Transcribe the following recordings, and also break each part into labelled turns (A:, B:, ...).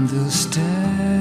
A: understand.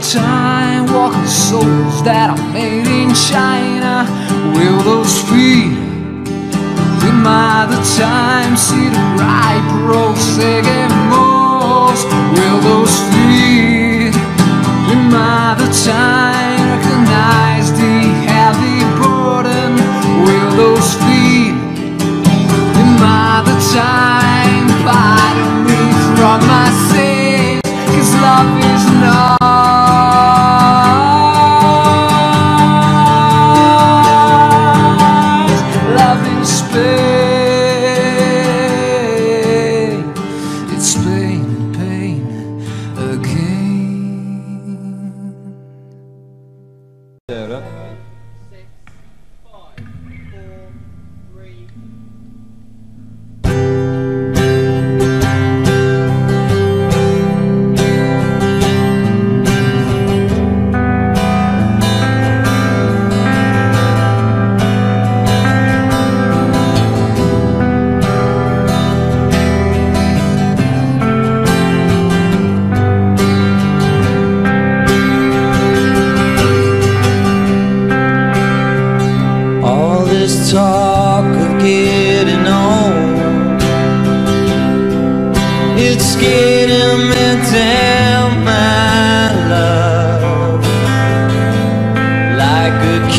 A: time walking souls that are made in China. Will those feet remind the time? See the right rose again most. Will those feet remind the time?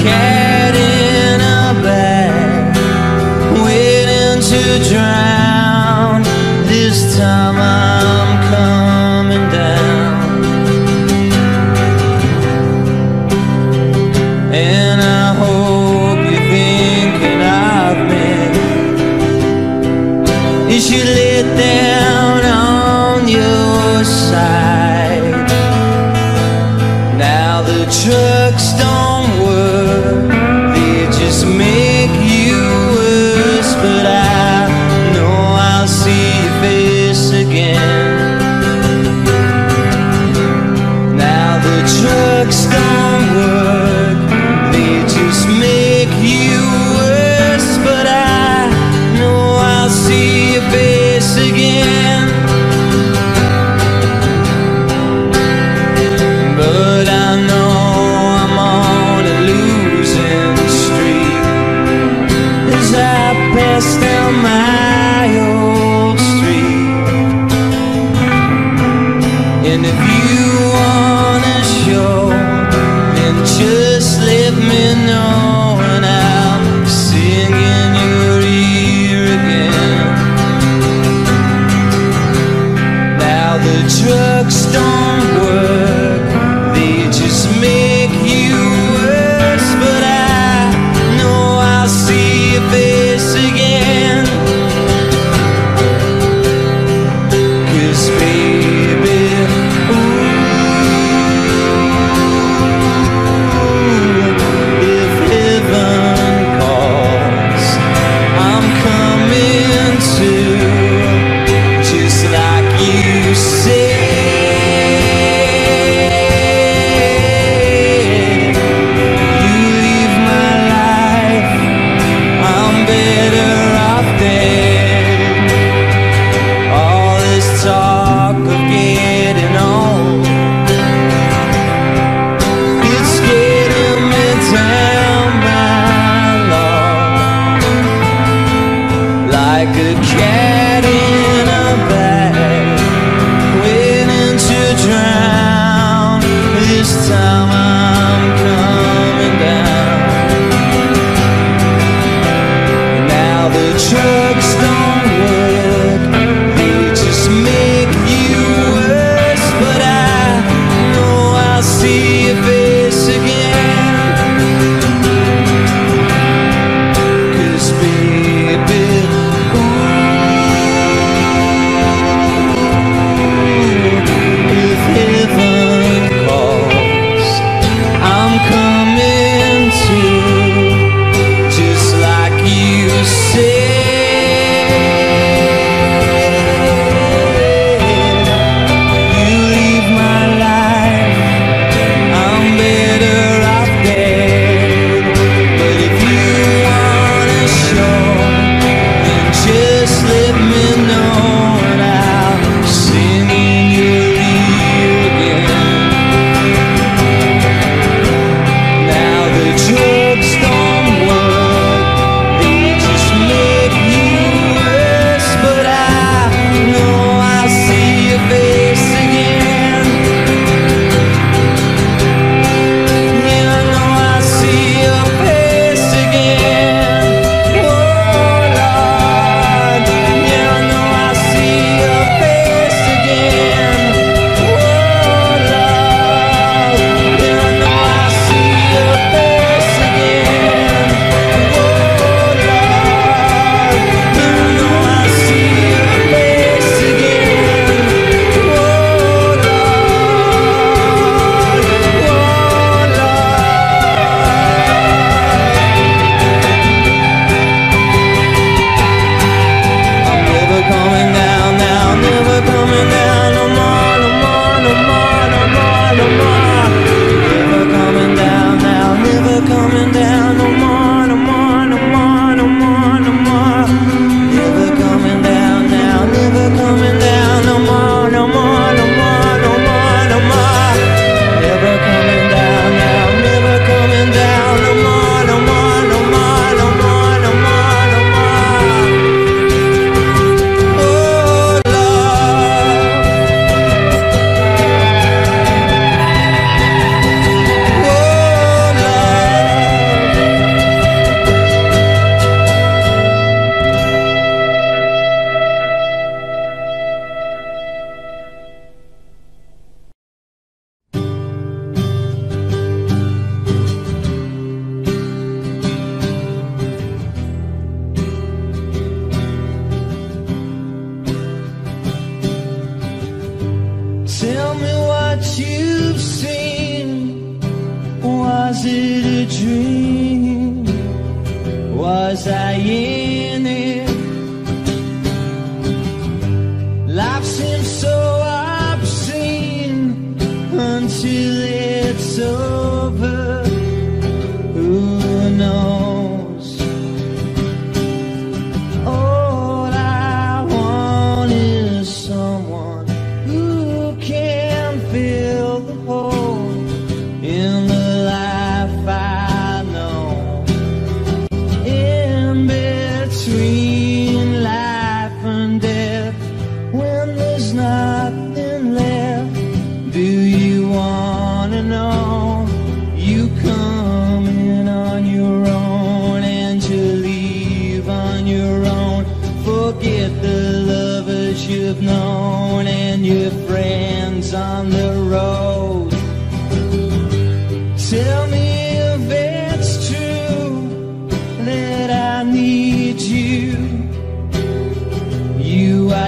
B: care.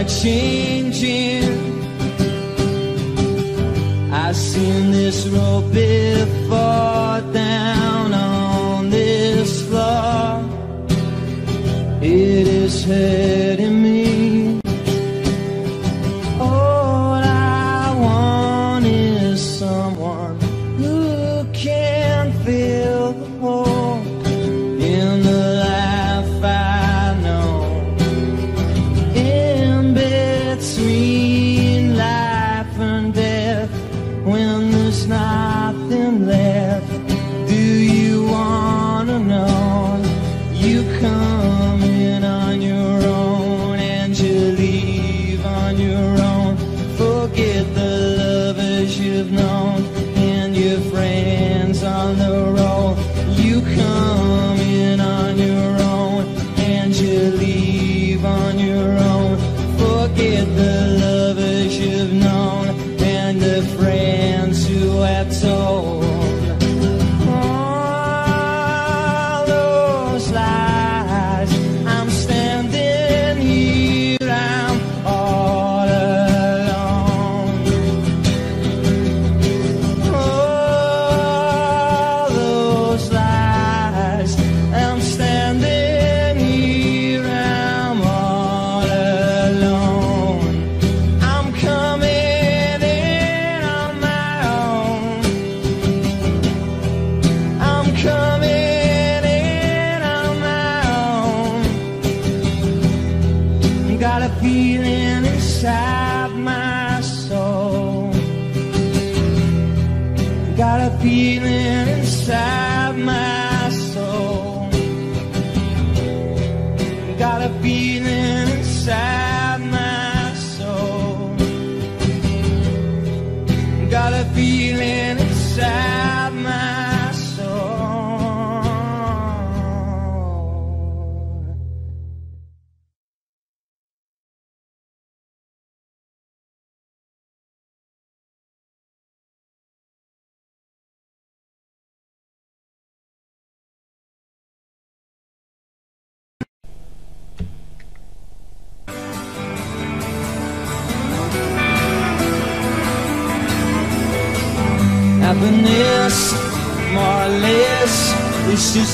B: changing. I've seen this road before down on this floor. It is hell. feeling inside my soul. Got a feeling inside.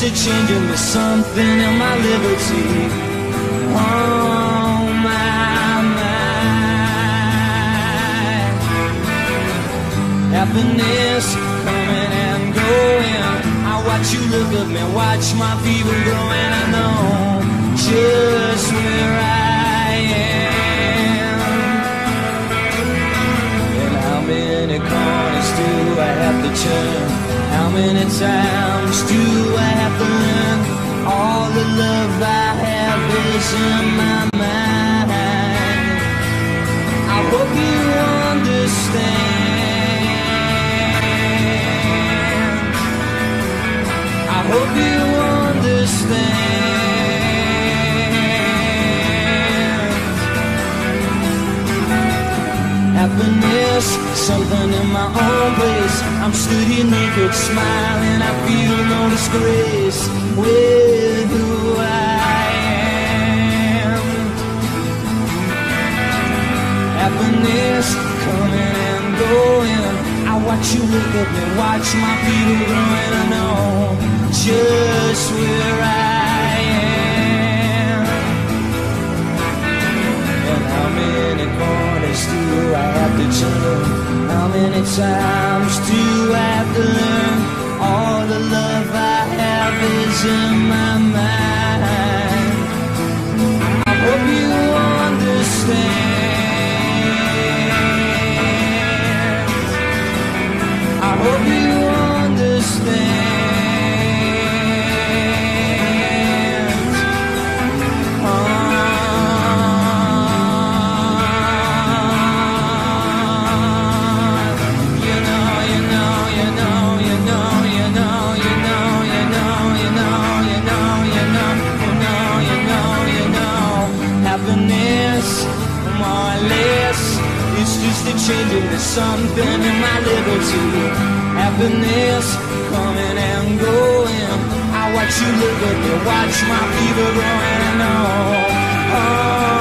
B: message in something in my own place. I'm stood here naked, smiling. I feel no disgrace with who I am. Happiness coming and going. I watch you look at me, watch my feet are growing. I know just where I am. And how many corners do I have to turn? How many times do I have to learn all the love I have is in my mind? I hope you understand. I hope you understand. changing to something in my liberty. Happiness coming and going. I watch you look at me. watch my fever growing. Oh.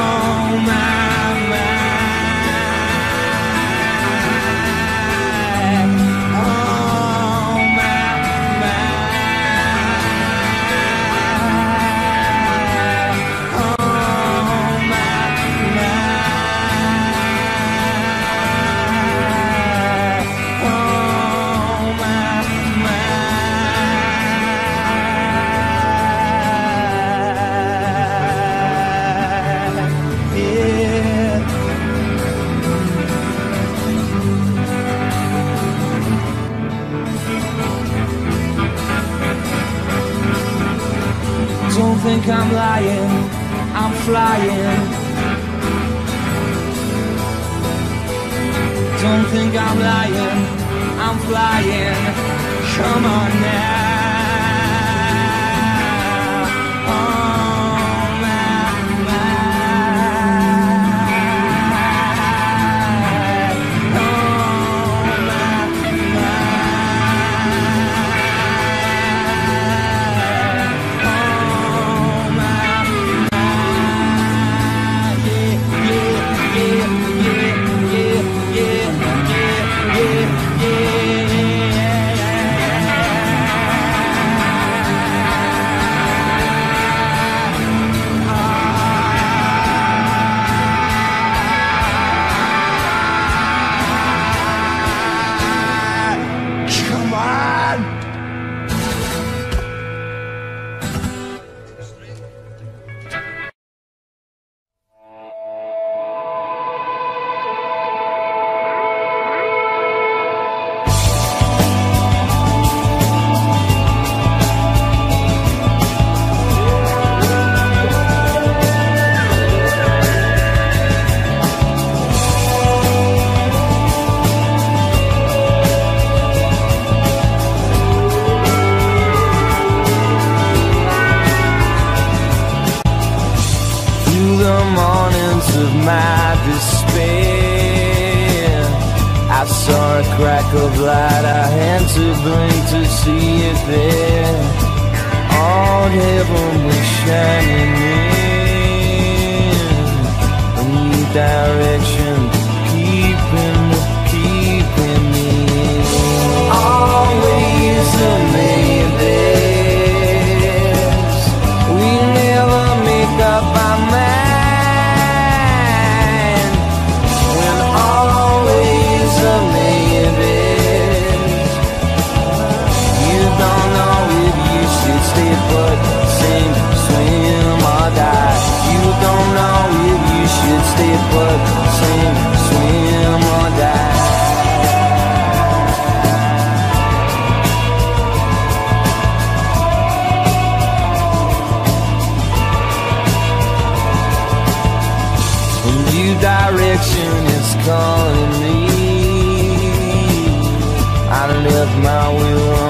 B: live my will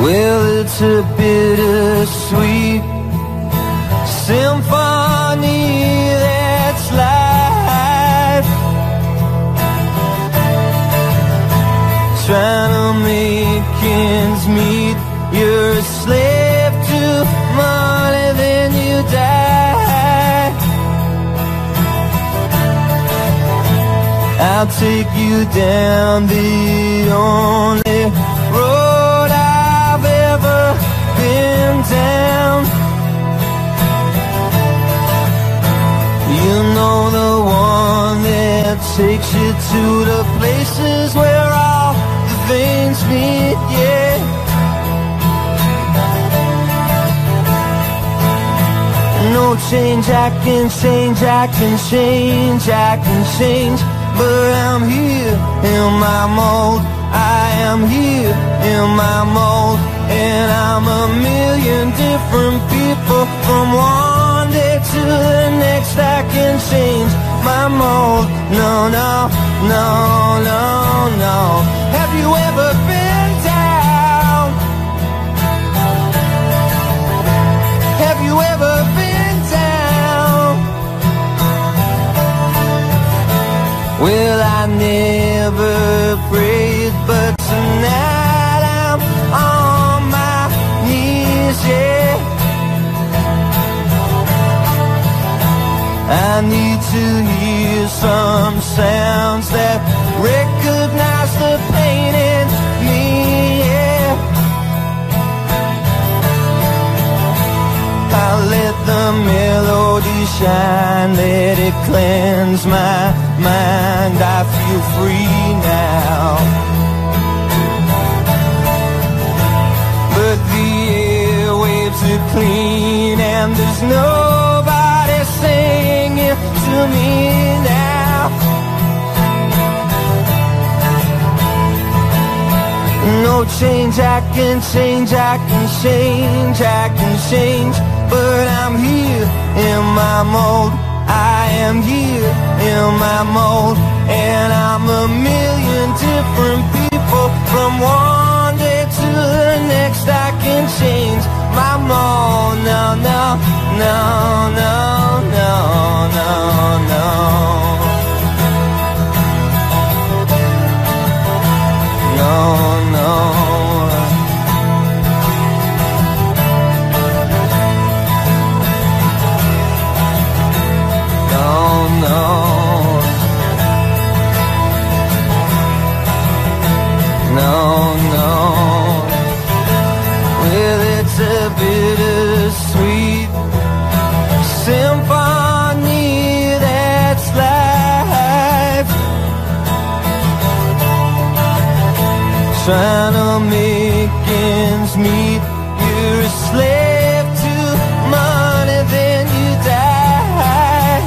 B: Well, it's a bittersweet symphony that's life. Trying to make ends meet. You're a slave to money, then you die. I'll take you down the only down. You know the one that takes you to the places where all the veins meet, yeah. No change, I can change, I can change, I can change. But I'm here in my mold. I am here in my mold. And I'm a million different people from one day to the next. I can change my mold. No, no, no, no, no. Have you ever been down? Have you ever been down? Well, I never prayed, I need to hear some sounds that recognize the pain in me, yeah. I let the melody shine, let it cleanse my mind. I feel free now. But the airwaves are clean and there's nobody No change, I can change, I can change, I can change. But I'm here in my mold. I am here in my mold. And I'm a million different people from one day to the next. I can change my mold. No, no, no, no, no, no, no. No. No, no. No. Well, it's a bittersweet Trying to make ends meet. You're a slave to money, then you die.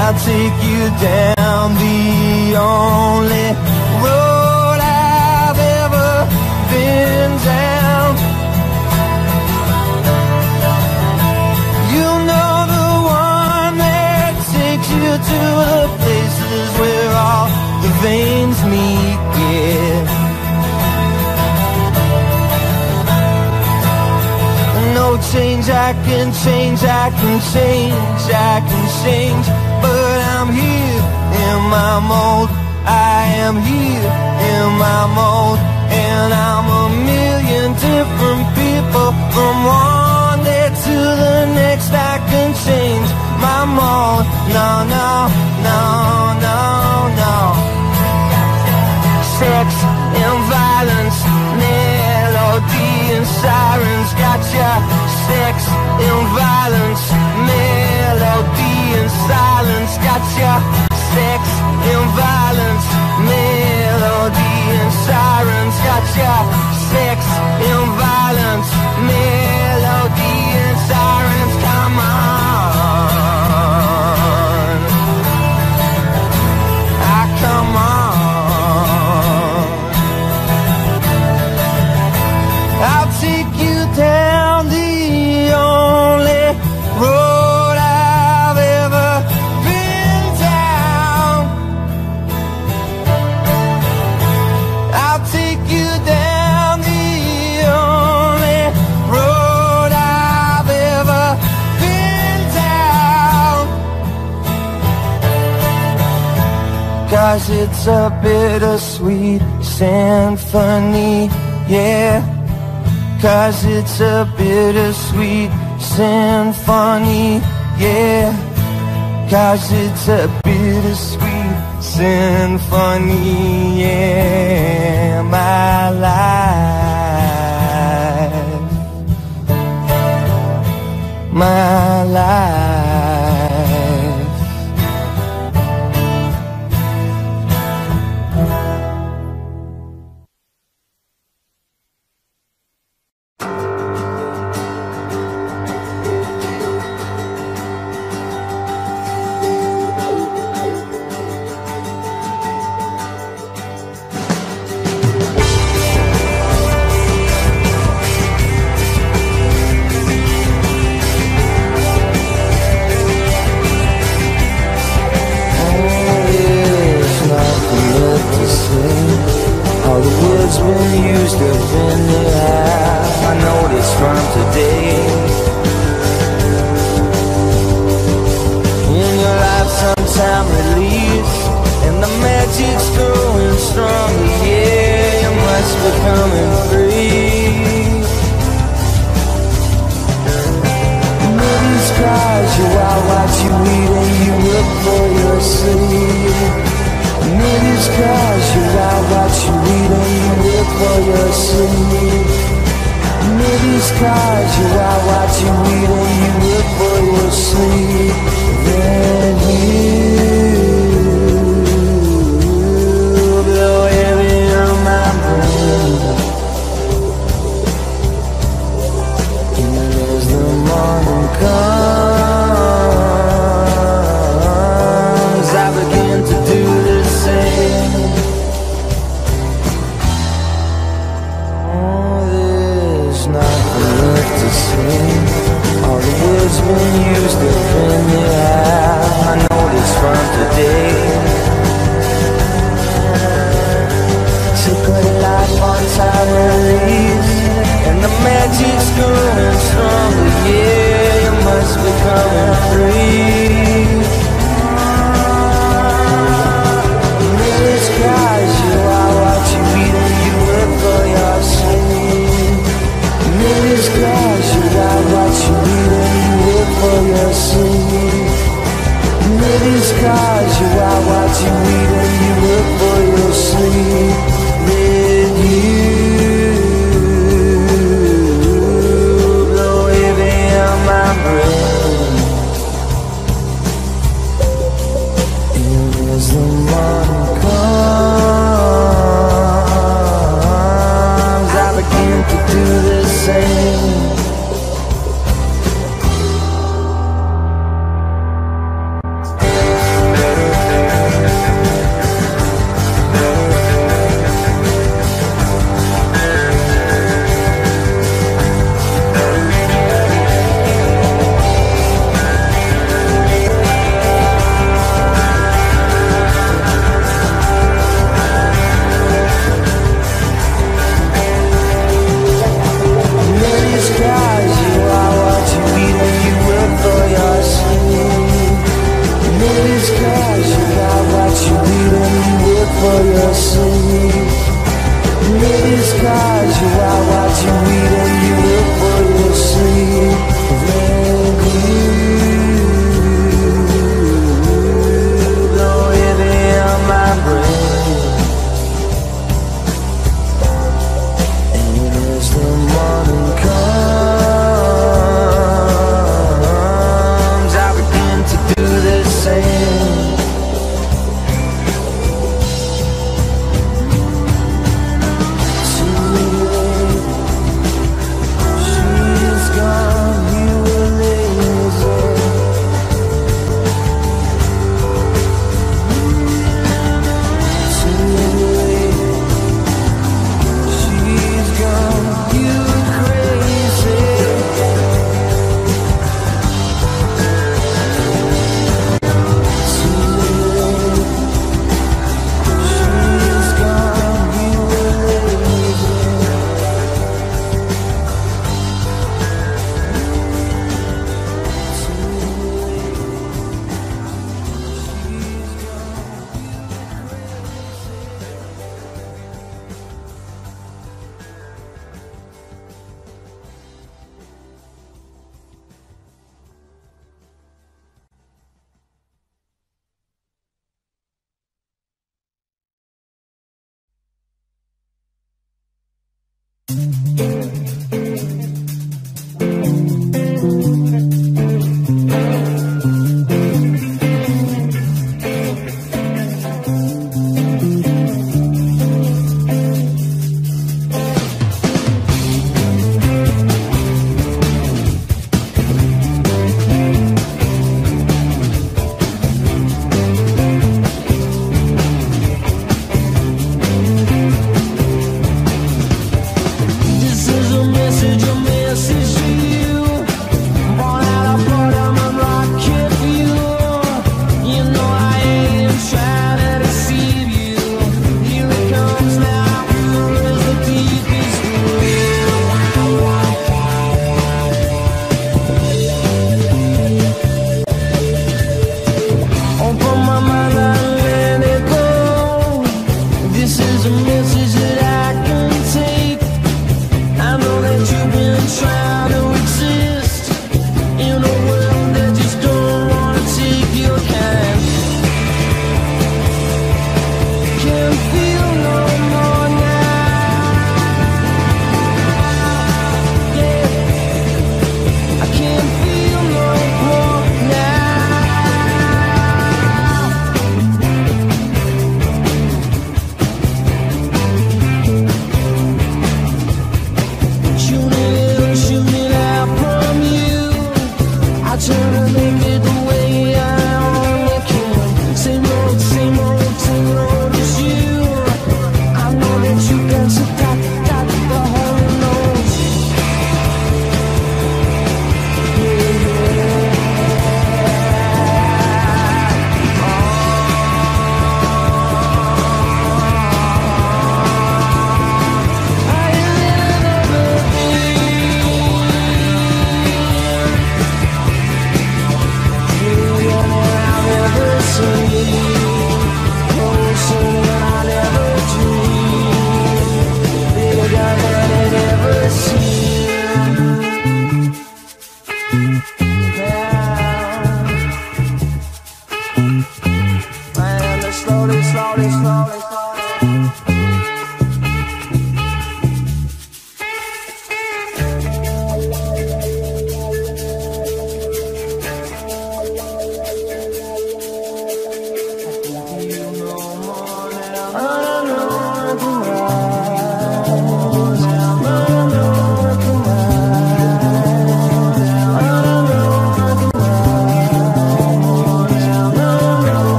B: I'll take you down the only road the veins meet, yeah. No change, I can change, I can change, I can change. But I'm here in my mold. I am here in my mold. And I'm a million different people from one day to the next. I can change my mold. No, no, no, no, no. Sex and violence, melody and sirens got ya. Sex and violence, melody and silence got ya. Sex and violence, realize it's a bittersweet symphony, yeah. Cause it's a bittersweet symphony, yeah. Cause it's a bittersweet symphony, yeah. My life, my life. you out.